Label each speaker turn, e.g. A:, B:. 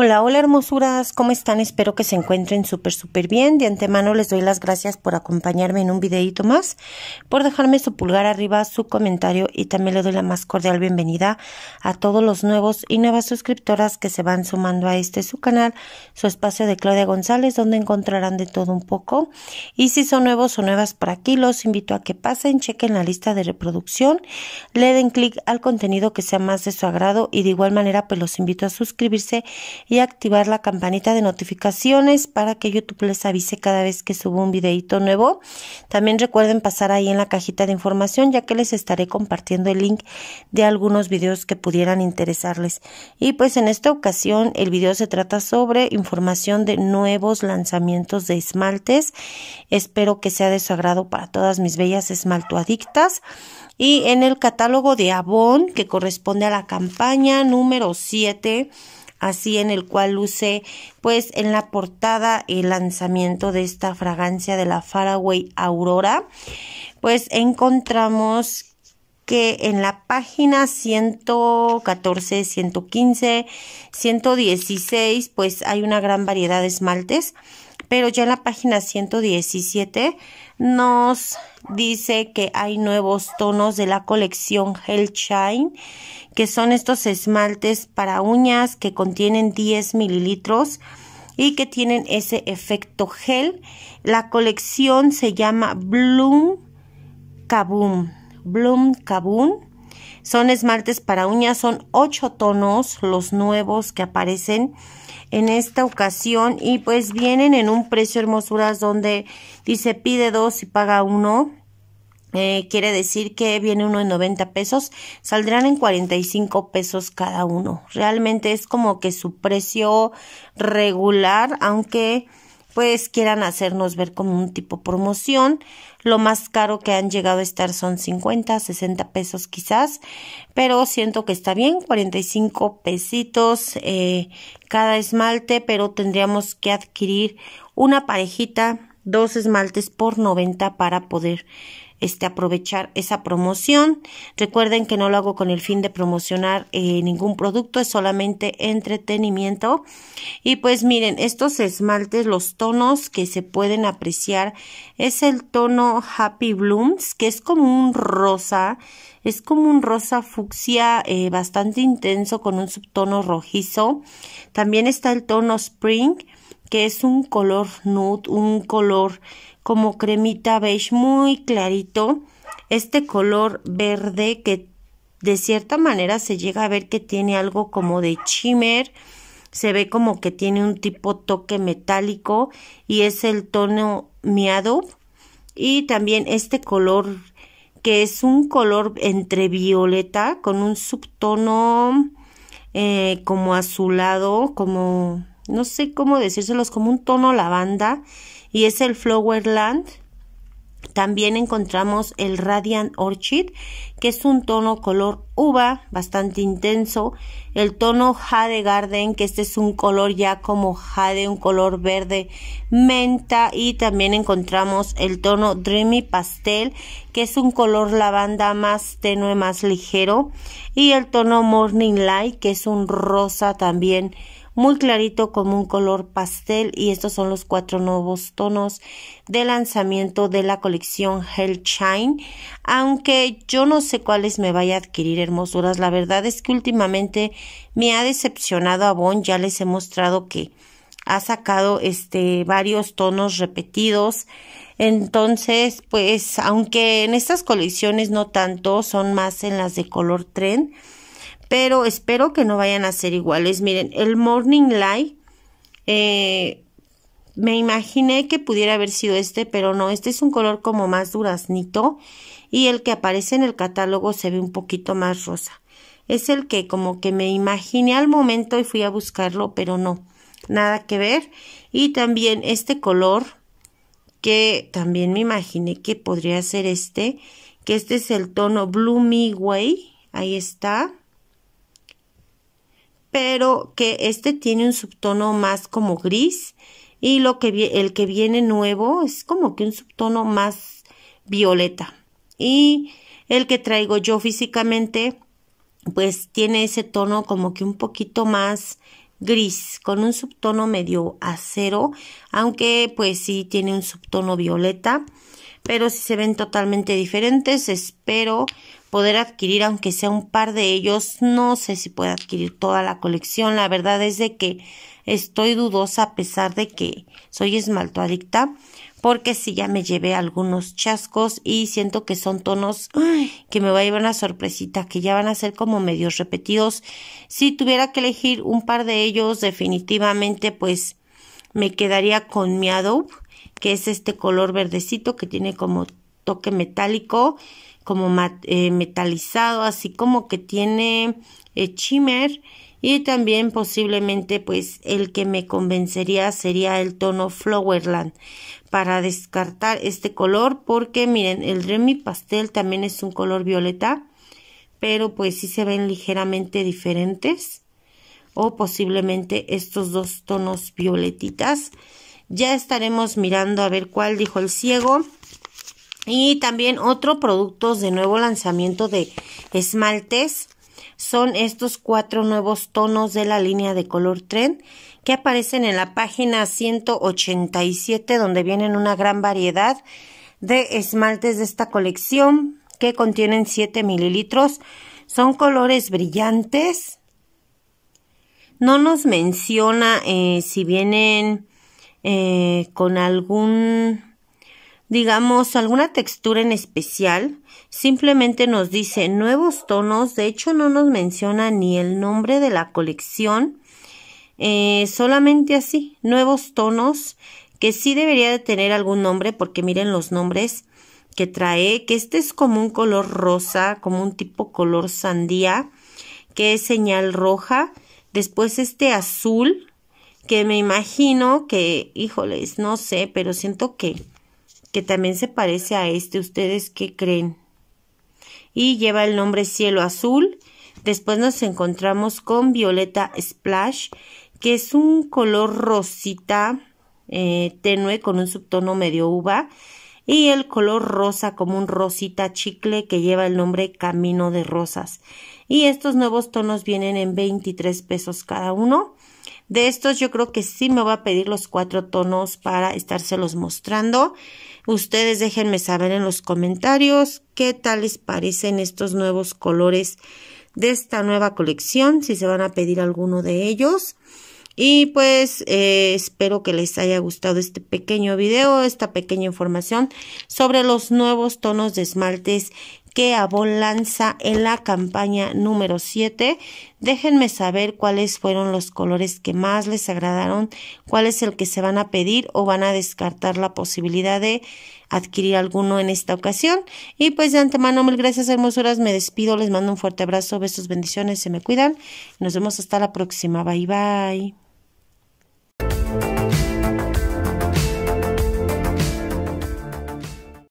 A: Hola, hola hermosuras, ¿cómo están? Espero que se encuentren súper, súper bien. De antemano les doy las gracias por acompañarme en un videito más, por dejarme su pulgar arriba, su comentario y también le doy la más cordial bienvenida a todos los nuevos y nuevas suscriptoras que se van sumando a este su canal, su espacio de Claudia González, donde encontrarán de todo un poco. Y si son nuevos o nuevas por aquí, los invito a que pasen, chequen la lista de reproducción, le den clic al contenido que sea más de su agrado y de igual manera pues los invito a suscribirse y activar la campanita de notificaciones para que YouTube les avise cada vez que subo un videito nuevo. También recuerden pasar ahí en la cajita de información ya que les estaré compartiendo el link de algunos videos que pudieran interesarles. Y pues en esta ocasión el video se trata sobre información de nuevos lanzamientos de esmaltes. Espero que sea de su agrado para todas mis bellas esmaltoadictas. Y en el catálogo de Avon, que corresponde a la campaña número 7, así en el cual luce pues en la portada el lanzamiento de esta fragancia de la Faraway Aurora pues encontramos que en la página 114, 115, 116 pues hay una gran variedad de esmaltes pero ya en la página 117 nos dice que hay nuevos tonos de la colección Hell Shine que son estos esmaltes para uñas que contienen 10 mililitros y que tienen ese efecto gel. La colección se llama Bloom Kaboom. Bloom Kaboom. Son esmaltes para uñas, son 8 tonos los nuevos que aparecen en esta ocasión y pues vienen en un precio hermosuras donde dice pide dos y paga uno eh, quiere decir que viene uno en 90 pesos, saldrán en 45 pesos cada uno. Realmente es como que su precio regular, aunque pues quieran hacernos ver como un tipo promoción. Lo más caro que han llegado a estar son 50, 60 pesos quizás, pero siento que está bien, 45 pesitos eh, cada esmalte, pero tendríamos que adquirir una parejita, dos esmaltes por 90 para poder este, aprovechar esa promoción. Recuerden que no lo hago con el fin de promocionar eh, ningún producto, es solamente entretenimiento. Y pues miren, estos esmaltes, los tonos que se pueden apreciar es el tono Happy Blooms, que es como un rosa, es como un rosa fucsia eh, bastante intenso con un subtono rojizo. También está el tono Spring, que es un color nude, un color como cremita beige muy clarito. Este color verde que de cierta manera se llega a ver que tiene algo como de shimmer. Se ve como que tiene un tipo toque metálico y es el tono miado. Y también este color que es un color entre violeta con un subtono eh, como azulado, como no sé cómo decírselos, como un tono lavanda y es el Flowerland. También encontramos el Radiant Orchid, que es un tono color uva bastante intenso. El tono Jade Garden, que este es un color ya como jade, un color verde menta. Y también encontramos el tono Dreamy Pastel, que es un color lavanda más tenue, más ligero. Y el tono Morning Light, que es un rosa también muy clarito como un color pastel y estos son los cuatro nuevos tonos de lanzamiento de la colección Hell Shine. Aunque yo no sé cuáles me vaya a adquirir hermosuras la verdad es que últimamente me ha decepcionado a Bon ya les he mostrado que ha sacado este varios tonos repetidos. Entonces pues aunque en estas colecciones no tanto son más en las de color trend pero espero que no vayan a ser iguales. Miren, el Morning Light, eh, me imaginé que pudiera haber sido este, pero no, este es un color como más duraznito y el que aparece en el catálogo se ve un poquito más rosa. Es el que como que me imaginé al momento y fui a buscarlo, pero no, nada que ver. Y también este color que también me imaginé que podría ser este, que este es el tono Bloomy Way, ahí está pero que este tiene un subtono más como gris y lo que el que viene nuevo es como que un subtono más violeta. Y el que traigo yo físicamente pues tiene ese tono como que un poquito más gris con un subtono medio acero, aunque pues sí tiene un subtono violeta, pero si se ven totalmente diferentes, espero poder adquirir aunque sea un par de ellos, no sé si puedo adquirir toda la colección, la verdad es de que estoy dudosa a pesar de que soy esmalto adicta, porque si ya me llevé algunos chascos y siento que son tonos que me va a llevar una sorpresita, que ya van a ser como medios repetidos. Si tuviera que elegir un par de ellos, definitivamente pues me quedaría con mi Adobe, que es este color verdecito que tiene como toque metálico, como eh, metalizado, así como que tiene eh, shimmer y también posiblemente pues el que me convencería sería el tono Flowerland para descartar este color porque miren el Remy Pastel también es un color violeta pero pues sí se ven ligeramente diferentes o posiblemente estos dos tonos violetitas. Ya estaremos mirando a ver cuál dijo el ciego y también otro productos de nuevo lanzamiento de esmaltes son estos cuatro nuevos tonos de la línea de color trend que aparecen en la página 187 donde vienen una gran variedad de esmaltes de esta colección que contienen 7 mililitros. Son colores brillantes. No nos menciona eh, si vienen eh, con algún digamos, alguna textura en especial. Simplemente nos dice nuevos tonos. De hecho, no nos menciona ni el nombre de la colección. Eh, solamente así, nuevos tonos que sí debería de tener algún nombre porque miren los nombres que trae, que este es como un color rosa, como un tipo color sandía, que es señal roja. Después este azul, que me imagino que, híjoles, no sé, pero siento que que también se parece a este. ¿Ustedes qué creen? Y lleva el nombre cielo azul. Después nos encontramos con violeta splash, que es un color rosita eh, tenue con un subtono medio uva. Y el color rosa como un rosita chicle que lleva el nombre Camino de Rosas. Y estos nuevos tonos vienen en 23 pesos cada uno. De estos yo creo que sí me va a pedir los cuatro tonos para estárselos mostrando. Ustedes déjenme saber en los comentarios qué tal les parecen estos nuevos colores de esta nueva colección, si se van a pedir alguno de ellos. Y pues eh, espero que les haya gustado este pequeño video, esta pequeña información sobre los nuevos tonos de esmaltes que Avon lanza en la campaña número 7. Déjenme saber cuáles fueron los colores que más les agradaron, cuál es el que se van a pedir o van a descartar la posibilidad de adquirir alguno en esta ocasión. Y pues de antemano, mil gracias hermosuras, me despido, les mando un fuerte abrazo, besos, bendiciones, se me cuidan. Nos vemos hasta la próxima, bye bye.